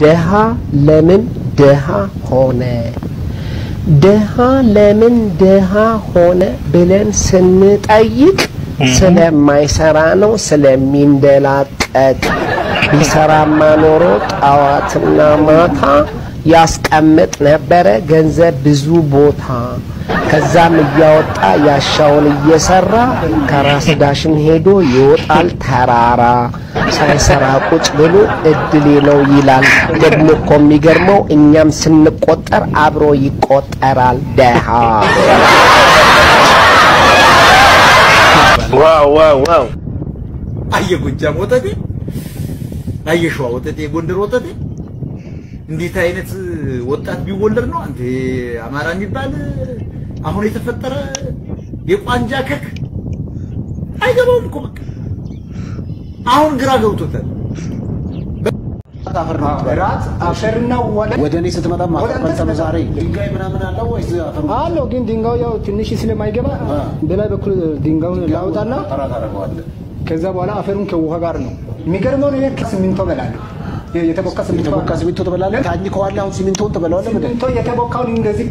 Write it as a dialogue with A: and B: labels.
A: ደሃ ለምን ደሃ ሆነ? ደሃ ለምን ደሃ ሆነ ብለን ስንጠይቅ ስለማይሰራ ነው፣ ስለሚንደላቀቅ። ቢሰራማ ኖሮ ጠዋትና ማታ ያስቀምጥ ነበረ ገንዘብ ብዙ ቦታ። ከዛም እያወጣ ያሻውን እየሰራ ከራስ ዳሽን ሄዶ ይወጣል ተራራ። ሳይሰራ ቁጭ ብሎ እድሌ ነው ይላል። ደግሞ እኮ የሚገርመው እኛም ስንቆጠር አብሮ ይቆጠራል ደሃ።
B: wow wow wow!
C: አየ ጎጃም ወጠጤ፣ አየ ሸዋ ወጠጤ፣ ጎንደር ወጠጤ። እንዴት አይነት ወጣት ቢወለድ ነው አንተ? አማራ የሚባል አሁን የተፈጠረ የቋንጃ ከክ አይገባውም እኮ በቃ። አሁን ግራ ገብቶታል።
D: ራት አፈርና ወለ
E: ወደ እኔ ስትመጣ ማፈር ዛሬ። ድንጋይ ምናምን አለው ወይስ አፈር?
D: አለው ግን ድንጋዩ ያው ትንሽ ስለማይገባ በላይ በኩል ድንጋዩን ላውጣና? ከዛ በኋላ አፈሩን ከውሃ ጋር ነው። የሚገርመው ነገር ከሲሚንቶ በላለሁ የተቦካ ሲሚንቶ
E: ትበላለህ? ታኝከዋለህ። አሁን ሲሚንቶውን ትበላለህ?
D: ሲሚንቶ የተቦካውን እንደዚህ